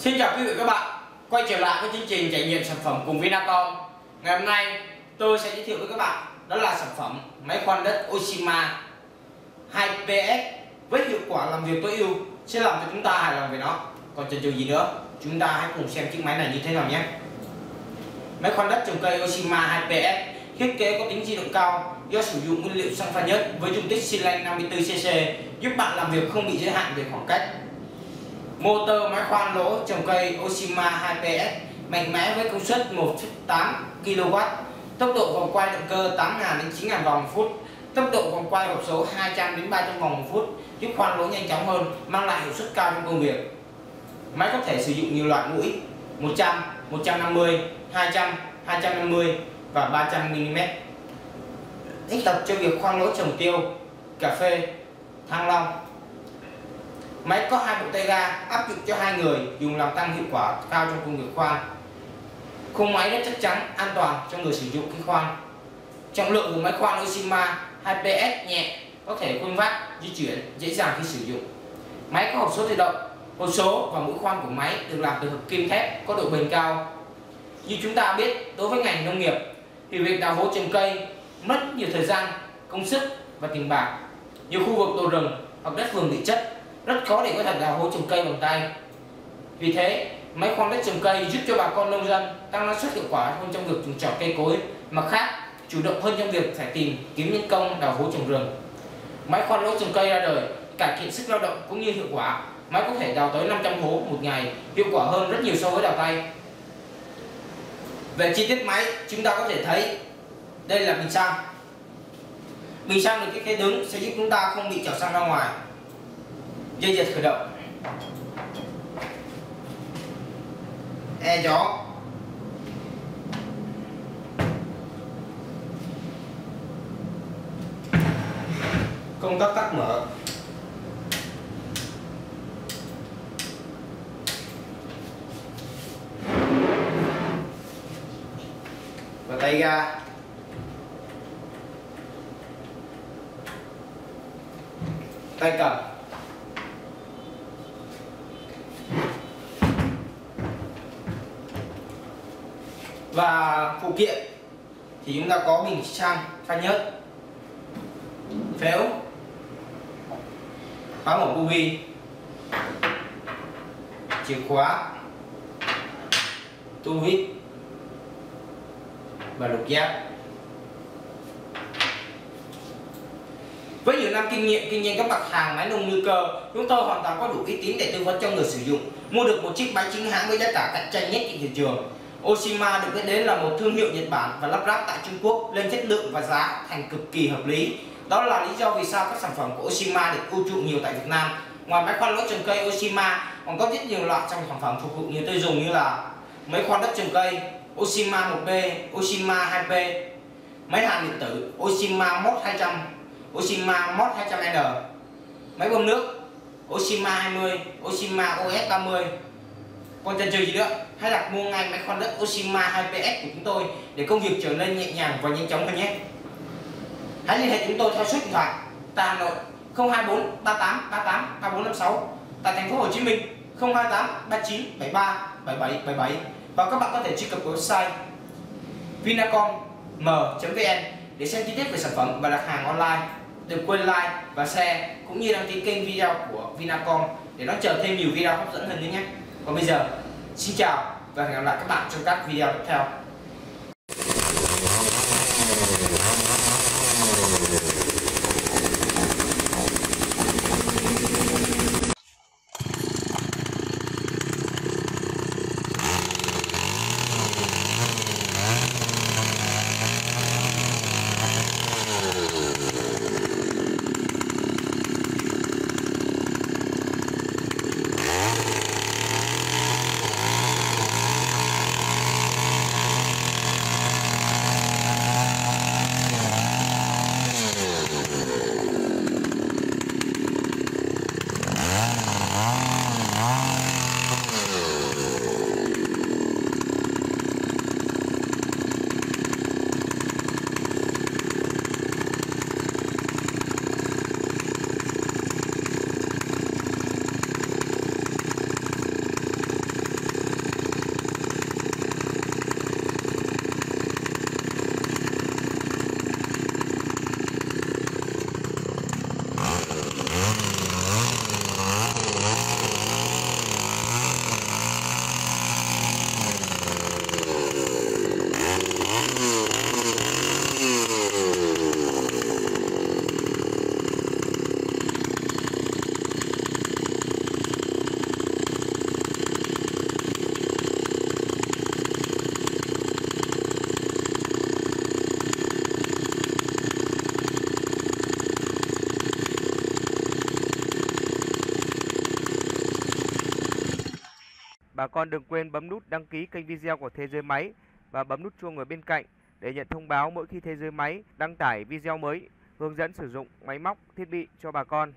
Xin chào quý vị các bạn. Quay trở lại với chương trình trải nghiệm sản phẩm cùng Vinacom Ngày hôm nay, tôi sẽ giới thiệu với các bạn, Đó là sản phẩm máy khoan đất Oshima 2PS Với hiệu quả làm việc tối ưu, Sẽ làm cho chúng ta hài lòng về nó. Còn chần chừ gì nữa, Chúng ta hãy cùng xem chiếc máy này như thế nào nhé. Máy khoan đất trồng cây Oshima 2PS Thiết kế có tính di động cao, do sử dụng nguyên liệu xăng pha nhất với dung tích xi lanh 54cc giúp bạn làm việc không bị giới hạn về khoảng cách. Motor máy khoan lỗ trồng cây Oshima 2PS mạnh mẽ với công suất 1.8 kW, tốc độ vòng quay động cơ 8.000 đến 9.000 vòng/phút, tốc độ vòng quay hộp số 200 đến 300 vòng một phút, giúp khoan lỗ nhanh chóng hơn, mang lại hiệu suất cao trong công việc. Máy có thể sử dụng nhiều loại mũi 100, 150, 200, 250 và 300 mm. Thích hợp cho việc khoan lỗ trồng tiêu, cà phê, thăng long, Máy có hai bộ tay ga áp dụng cho hai người dùng làm tăng hiệu quả cao trong công việc khoan. Khung máy rất chắc chắn, an toàn cho người sử dụng khi khoan. Trọng lượng của máy khoan Oshima 2PS nhẹ, có thể khuân vác, di chuyển dễ dàng khi sử dụng. Máy có hộp số tự động, hộp số và mũi khoan của máy được làm từ hợp kim thép có độ bền cao. Như chúng ta biết, đối với ngành nông nghiệp thì việc đào hố trồng cây mất nhiều thời gian, công sức và tiền bạc. Nhiều khu vực đồi rừng hoặc đất vườn bị chất rất khó để có thể đào hố trồng cây bằng tay. Vì thế, máy khoan đất trồng cây giúp cho bà con nông dân tăng năng suất hiệu quả hơn trong việc trồng trọt cây cối, mà khác, chủ động hơn trong việc phải tìm kiếm nhân công đào hố trồng rừng. Máy khoan lỗ trồng cây ra đời, cải thiện sức lao động cũng như hiệu quả. Máy có thể đào tới 500 hố một ngày, hiệu quả hơn rất nhiều so với đào tay. Về chi tiết máy, chúng ta có thể thấy đây là bình xăng. Bình xăng được thiết kế đứng sẽ giúp chúng ta không bị chảo xăng ra ngoài dây dịch khởi động. E gió. Công tắc tắt mở. Và tay ga. Tay cầm. Và phụ kiện thì chúng ta có bình xăng pha nhớt phếu khóa mở bu chìa khóa, tu vít và lục giác. Với nhiều năm kinh nghiệm, kinh doanh các mặt hàng máy nông ngư cơ, chúng tôi hoàn toàn có đủ uy tín để tư vấn cho người sử dụng, mua được một chiếc máy chính hãng với giá cả cạnh tranh nhất trên thị trường. Oshima được biết đến là một thương hiệu Nhật Bản và lắp ráp tại Trung Quốc lên chất lượng và giá thành cực kỳ hợp lý. Đó là lý do vì sao các sản phẩm của Oshima được ưu chuộng nhiều tại Việt Nam. Ngoài máy khoan lỗ trồng cây Oshima còn có rất nhiều loại trong sản phẩm phục vụ người tiêu dùng như là máy khoan đất trồng cây Oshima 1B, Oshima 2P, máy hàn điện tử Oshima Mod 200, Oshima Mod 200N, máy bơm nước Oshima 20, Oshima OS 30 còn chần chừ gì nữa, hãy đặt mua ngay máy khoan đất Oshima 2PS của chúng tôi để công việc trở nên nhẹ nhàng và nhanh chóng hơn nhé. Hãy liên hệ chúng tôi theo số điện thoại tại Hà Nội 024 38 38 3456 tại thành phố Hồ Chí Minh 028 39 73 77 77 và các bạn có thể truy cập website vinacom.m.vn để xem chi tiết về sản phẩm và đặt hàng online. Đừng quên like và share cũng như đăng ký kênh video của Vinacom để nó chờ thêm nhiều video hấp dẫn hơn nữa nhé còn bây giờ, xin chào và hẹn gặp lại các bạn trong các video tiếp theo. Bà con đừng quên bấm nút đăng ký kênh video của Thế giới máy và bấm nút chuông ở bên cạnh để nhận thông báo mỗi khi Thế giới máy đăng tải video mới hướng dẫn sử dụng máy móc, thiết bị cho bà con.